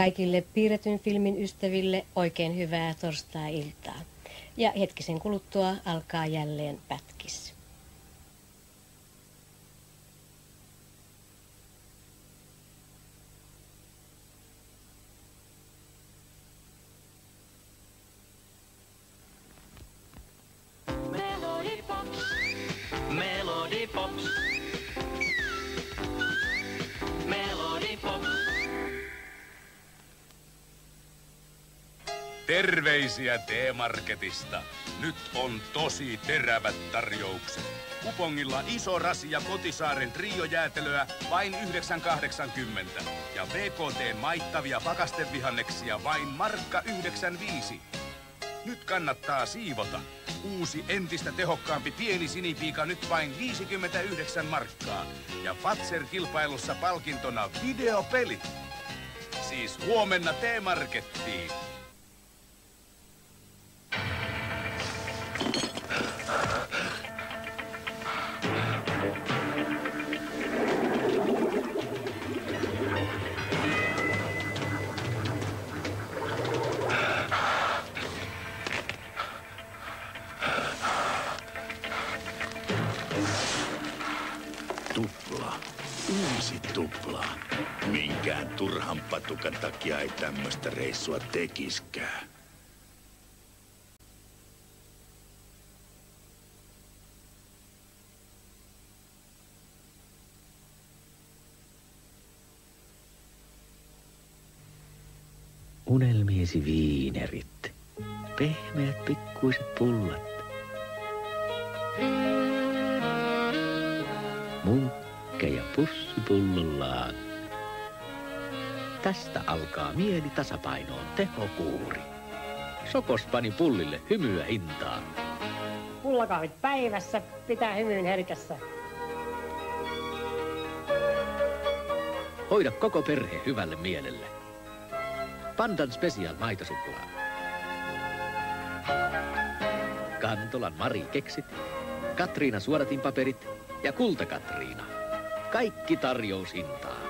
Kaikille piirretyn filmin ystäville oikein hyvää torstai-iltaa. Ja hetkisen kuluttua alkaa jälleen pätkis. Terveisiä T-Marketista. Nyt on tosi terävät tarjoukset. Kupongilla iso rasia Kotisaaren trio-jäätelöä vain 9,80. Ja VKT maittavia pakastevihanneksia vain markka 95. Nyt kannattaa siivota. Uusi entistä tehokkaampi pieni sinipiika nyt vain 59 markkaa. Ja Fatser-kilpailussa palkintona videopeli. Siis huomenna T-Markettiin. Patukan takia ei tämmöistä reissua tekiskään. Unelmiesi viinerit. Pehmeät pikkuiset pullat. Munkkeja pussipullollaan. Tästä alkaa mieli tasapainoon tehokuuri. Sokos pani pullille hymyä hintaan. Pullakahvit päivässä pitää hymyyn herkässä. Hoida koko perhe hyvälle mielelle. Pandan Special maitosuklaa. Kantolan Mari keksit, Katriina suodatinpaperit ja Kulta-Katriina. Kaikki tarjoushintaa.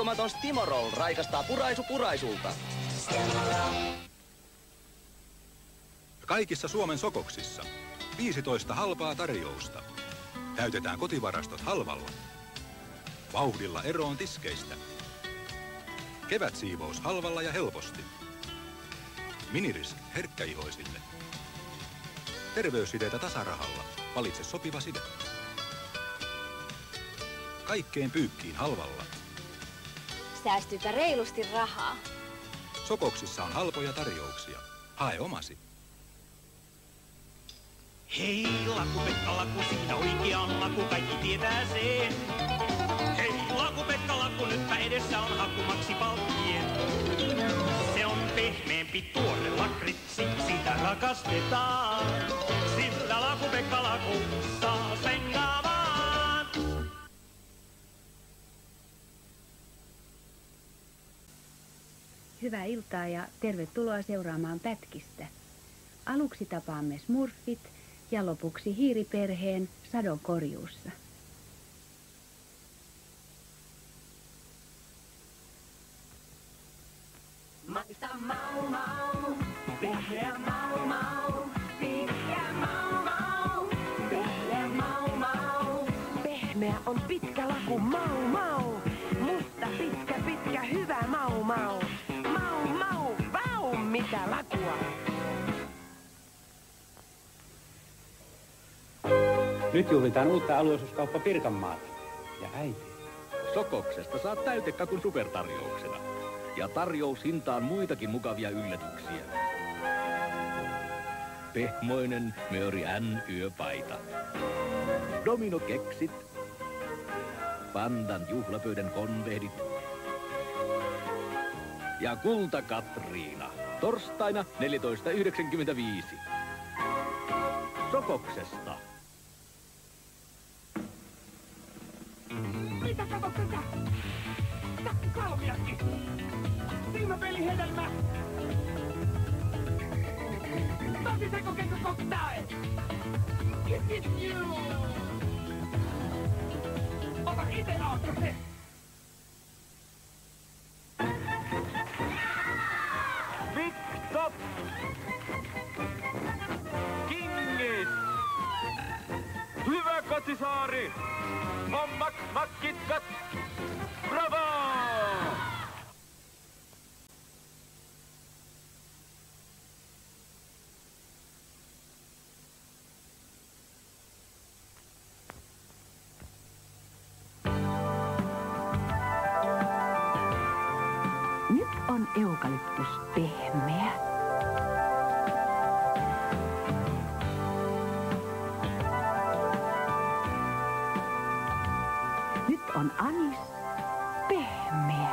Uskomaton Stimorol raikastaa puraisu puraisulta. Kaikissa Suomen sokoksissa 15 halpaa tarjousta. Täytetään kotivarastot halvalla. Vauhdilla eroon tiskeistä. Kevätsiivous halvalla ja helposti. Minirisk herkkäihoisille. Terveyssideitä tasarahalla. Valitse sopiva side. Kaikkeen pyykkiin halvalla. Säästypä reilusti rahaa. Sokoksissa on halpoja tarjouksia. Hae omasi. Hei, laku Pekka, laku, siinä oikean laku, kaikki tietää sen. Hei, laku Pekka, laku, nytpä edessä on hakumaksi palkkien. Se on pehmeämpi tuore lakritsi, sitä rakastetaan. Sillä laku Pekka, laku, saa sen Hyvää iltaa ja tervetuloa seuraamaan pätkistä. Aluksi tapaamme smurfit ja lopuksi hiiriperheen sadonkorjuussa. Maista mau mau, pehmeä mau mau, pitkä mau mau, pehmeä mau mau. Pehmeä on pitkä laku mau mau. Musta pitkä pitkä hyvä. Mau mau, lakua. Nyt juhlitaan uutta alueosuuskauppa Pirkanmaata. Ja äiti. Sokoksesta saat täytekakun supertarjouksena. Ja tarjoushintaan muitakin mukavia yllätyksiä. Pehmoinen Mööri N yöpaita. Domino keksit. Pandan juhlapöydän konvehdit. Ja Kulta Katriina. Torstaina 14.95. Sokoksesta. Mitä kato tätä? Takki kalmiakki. Silmäpeli hedelmä. Tosi seko kekko koktae. Kiss it you. Ota ite aukko eukalyptus pehmeä. Nyt on anis pehmeä.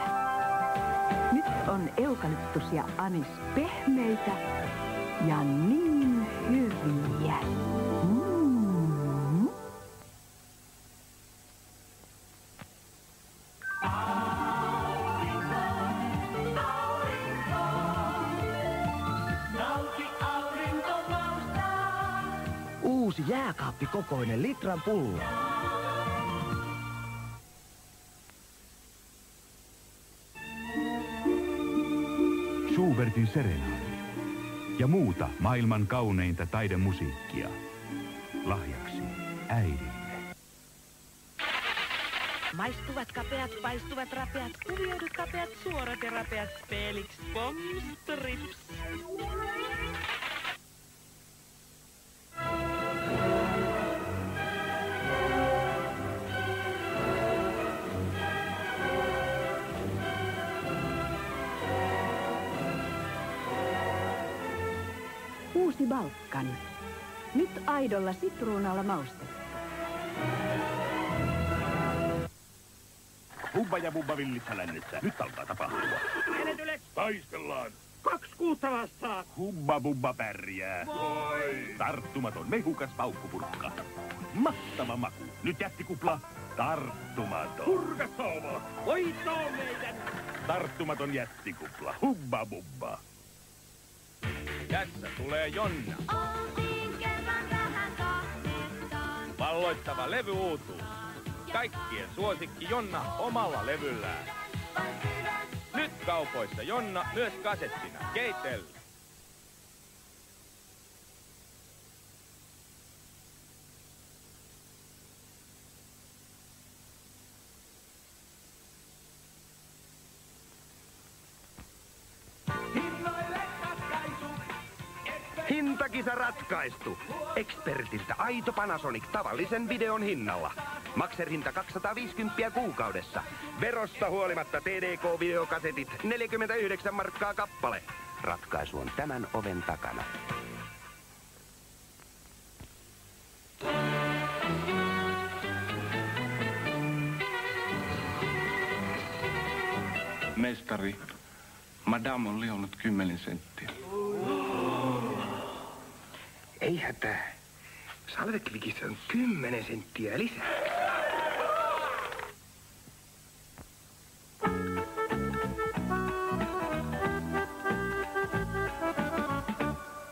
Nyt on eukalyptus ja anis pehmeitä ja niin hyviä. Mm. Uusi jääkaappikokoinen litran pullo. Schubertin serenaadi ja muuta maailman kauneinta taidemusiikkia. Lahjaksi äidille. Maistuvat kapeat, paistuvat rapeat, kuvioidut kapeat, suorat ja rapeat, Felix Bomstrips. Balkan. Nyt aidolla sitruunalla maustettu. Hubba ja bubba villissä lännessä. Nyt alkaa tapahtua. Äänet ylös! Taistellaan. Kaksi kuutta vastaan! Hubba bubba pärjää. Voi! Tarttumaton mehukas paukkupurkka. Mahtava maku. Nyt jättikupla. Tarttumaton. Kurkasauva! Voittoon meidän! Tarttumaton jättikupla. Hubba bubba. Tässä tulee Jonna. Oltiin kerran vähän kahdestaan. Valloittava levy-uutuus. Kaikkien suosikki Jonna omalla levyllään. Nyt kaupoissa Jonna myös kasettina. Keitellä. Hintakisa ratkaistu. Expertiltä aito Panasonic tavallisen videon hinnalla. Makserhinta 250 kuukaudessa. Verosta huolimatta TDK-videokasetit 49 markkaa kappale. Ratkaisu on tämän oven takana. Mestari, Madame on lionnut 10 senttiä. Ei hätää. Salveklikissä on 10 senttiä lisää.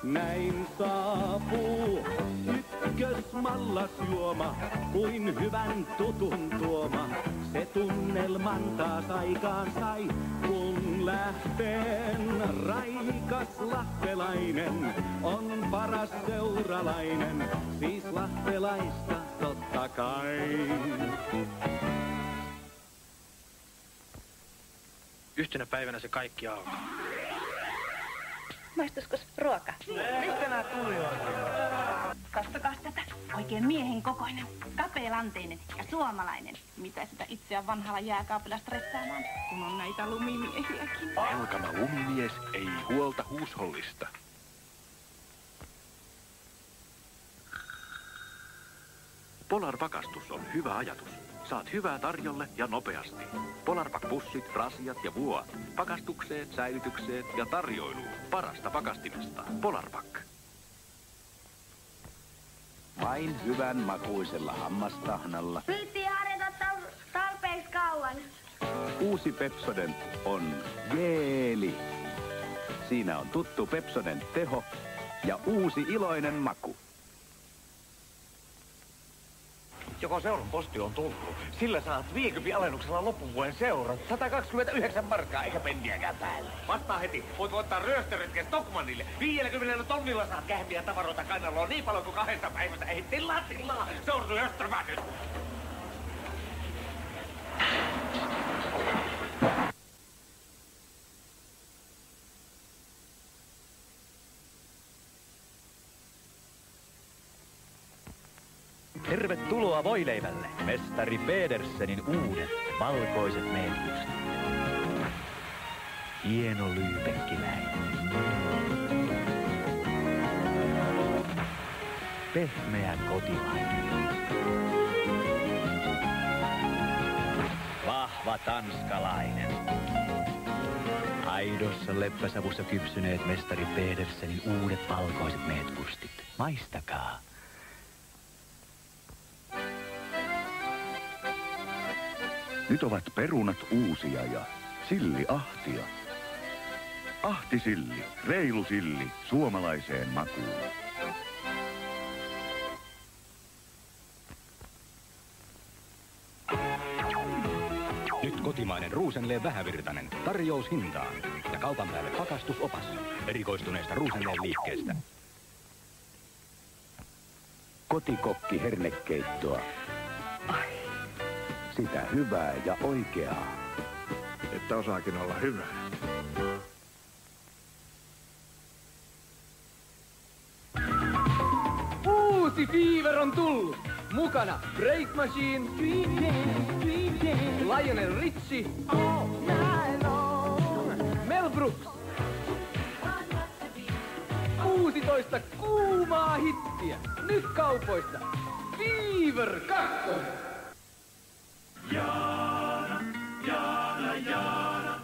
Näin saapuu ykkösmallas juoma, kuin hyvän tutun tuoma. Se tunnelman taas aikaan sai, lähteen raikas lahtelainen on paras seuralainen, siis lahtelaista totta kai. Yhtenä päivänä se kaikki alkaa. Maistuskos ruoka? Mistä nää tuli oikein? Katsokaa tätä. Oikein miehen kokoinen, kapealanteinen ja suomalainen. Mitä sitä itseään vanhalla jääkaapilla stressaamaan, kun on näitä lumimiehiäkin. Pelkama lumimies ei huolta huushollista. Polar Pakastus on hyvä ajatus. Saat hyvää tarjolle ja nopeasti. Polarpak-pussit, rasiat ja vuot. Pakastukseen, säilytykseen ja tarjoiluun. Parasta pakastimesta. Polarpak. Vain hyvän makuisella hammastahnalla. Piti harjata tal- tarpeeksi kauan. Uusi Pepsodent on geeli. Siinä on tuttu Pepsodent teho ja uusi iloinen maku. Joko seuran posti on tullut? Sillä saat viikympi alennuksella loppuvuoden seuran. 129 markkaa eikä penniäkään päälle. Vastaa heti. Voitko ottaa ryöstöretken Stockmannille? 50 tonnilla saat kähmiä tavaroita kainaloon niin paljon kuin kahdesta päivästä. Ei tilaa, tilaa. Seuratu Österman. Tervetuloa voileivälle, mestari Pedersenin uudet valkoiset meetykset. Hieno lyypekkiläinen. Pehmeä kotimainen. Vahva tanskalainen. Aidossa leppäsavussa kypsyneet mestari Pedersenin uudet valkoiset meetkustit. Maistakaa. Nyt ovat perunat uusia ja silli ahtia. Ahti silli, reilu silli, suomalaiseen makuun. Nyt kotimainen Ruusenleen vähävirtainen. Tarjous hintaan. Ja kaupan päälle pakastusopas. Erikoistuneesta Ruusenleen liikkeestä. Kotikokki hernekeittoa. Sitä hyvää ja oikeaa. Että osaakin olla hyvä. Uusi Fever on tullut! Mukana Break Machine, Lionel Richie, Mel Brooks. 16 kuumaa hittiä. Nyt kaupoista. Fever 2. Jaana, Jaana, Jaana.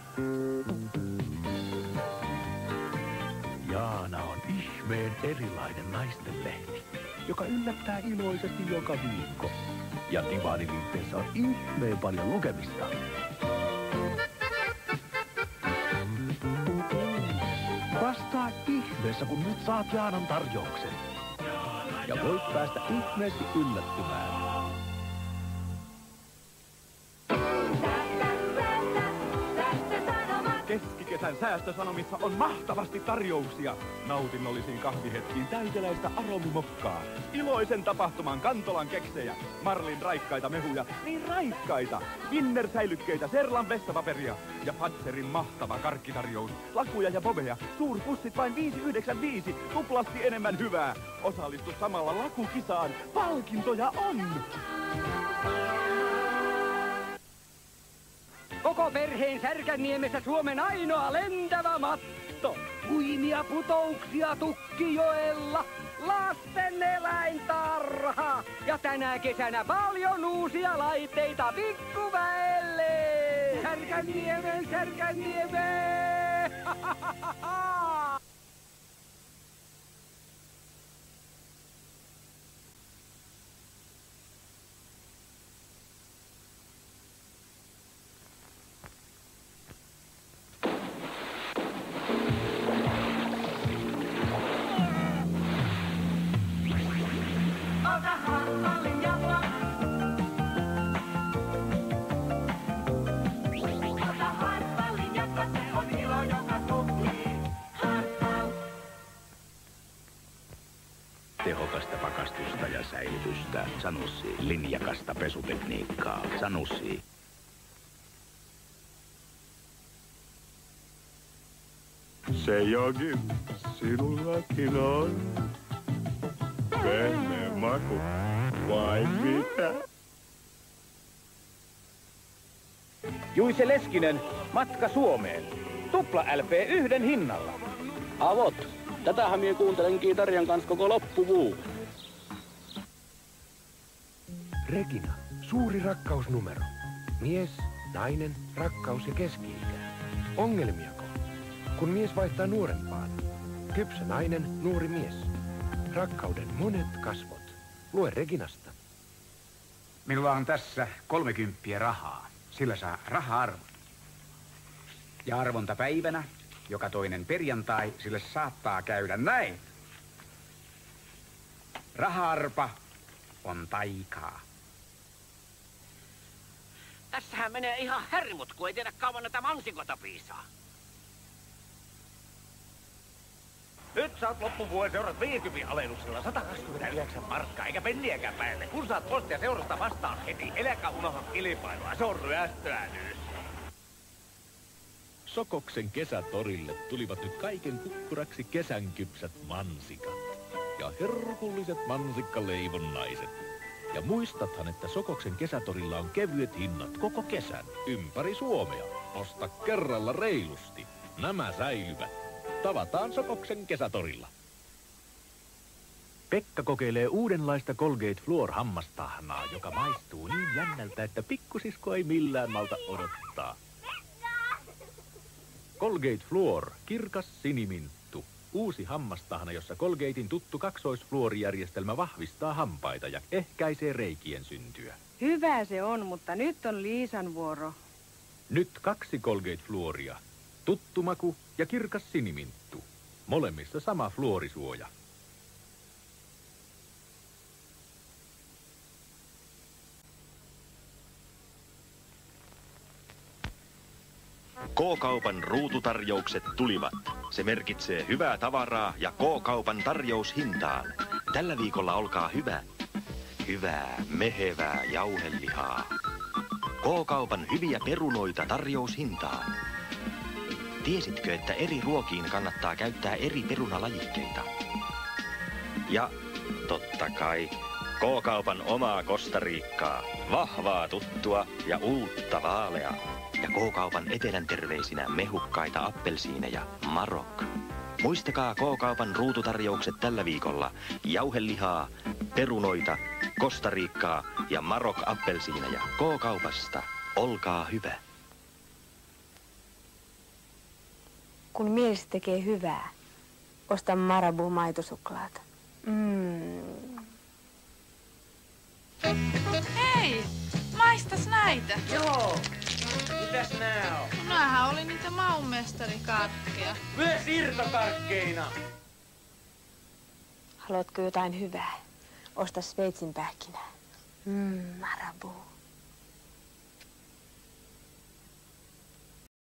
Jaana on ihmeen erilainen naistenlehti, joka yllättää iloisesti joka viikko. Ja divaaniliitteessä on ihmeen paljon lukemista. Vastaa ihmeessä, kun nyt saat Jaanan tarjouksen. Ja voit päästä ihmeesti yllättymään. Keskikesän säästösanomissa on mahtavasti tarjouksia. Nautinnollisiin kahvihetkiin täyteläistä aromimokkaa. Iloisen tapahtuman Kantolan keksejä. Marlin raikkaita mehuja, niin raikkaita. Winner-säilykkeitä, Serlan vessapaperia. Ja Fatserin mahtava karkkitarjous. Lakuja ja bobeja. Suurpussit vain 5,95. Tuplasti enemmän hyvää. Osallistu samalla lakukisaan. Palkintoja on! Koko perheen Särkänniemessä Suomen ainoa lentävä matto. Uimia putouksia Tukkijoella. Lasten eläintarha. Ja tänä kesänä paljon uusia laitteita pikkuväelle. Särkänniemen, Särkänniemen. Säilytystä. Sanussi. Linjakasta pesutekniikkaa. Sanussi. Se jokin sinullakin on. Pehmeä maku. Vai mitä? Juise Leskinen, matka Suomeen. Tupla LP yhden hinnalla. Avot. Tätähän minä kuuntelenkin Tarjan kanssa koko loppuvuu. Regina, suuri rakkausnumero. Mies, nainen, rakkaus ja keski-ikä. Ongelmiako? Kun mies vaihtaa nuorempaan. Kypsä nainen, nuori mies. Rakkauden monet kasvot. Lue Reginasta. Minulla on tässä 30 rahaa. Sillä saa raha-arvon. Ja arvontapäivänä, joka toinen perjantai, sille saattaa käydä näin. Raha-arpa on taikaa. Tässähän menee ihan hermot, kun ei tiedä kauan näitä mansikota piisaa. Nyt saat loppuvuoden seurat 50 alennuksella 129 markkaa, eikä penniäkään päälle. Kun saat postia seurasta vastaan heti, eläkä unohda kilpailua, se on ryöstöä. Sokoksen kesätorille tulivat nyt kaiken kukkuraksi kesänkypsät mansikat. Ja herkulliset mansikkaleivonnaiset. Ja muistathan, että Sokoksen kesätorilla on kevyet hinnat koko kesän ympäri Suomea. Osta kerralla reilusti. Nämä säilyvät. Tavataan Sokoksen kesätorilla. Pekka kokeilee uudenlaista Colgate Fluor hammastahnaa, joka maistuu niin jännältä, että pikkusisko ei millään malta odottaa. Colgate Fluor, kirkas siniminttu. Uusi hammastahna, jossa Colgatein tuttu kaksoisfluorijärjestelmä vahvistaa hampaita ja ehkäisee reikien syntyä. Hyvä se on, mutta nyt on Liisan vuoro. Nyt kaksi Colgate Fluoria. Tuttu maku ja kirkas siniminttu. Molemmissa sama fluorisuoja. K-kaupan ruututarjoukset tulivat. Se merkitsee hyvää tavaraa ja K-kaupan tarjoushintaan. Tällä viikolla olkaa hyvä. Hyvää, mehevää jauhelihaa. K-kaupan hyviä perunoita tarjoushintaan. Tiesitkö, että eri ruokiin kannattaa käyttää eri perunalajikkeita? Ja totta kai K-kaupan omaa Kostariikkaa. Vahvaa tuttua ja uutta vaaleaa. Ja K-kaupan etelän terveisinä mehukkaita appelsiineja Marok. Muistakaa K-kaupan ruututarjoukset tällä viikolla. Jauhelihaa, perunoita, Kostariikkaa ja Marok appelsiineja K-kaupasta. Olkaa hyvä. Kun mies tekee hyvää, osta Marabu maitosuklaata. Mm. Hei, maistas näitä. Joo. Mitäs nää on? Nämähän oli niitä maunmestarikarkkeja. Myös irtokarkkeina. Haluatko jotain hyvää? Osta Sveitsin pähkinää. Mm, Marabu.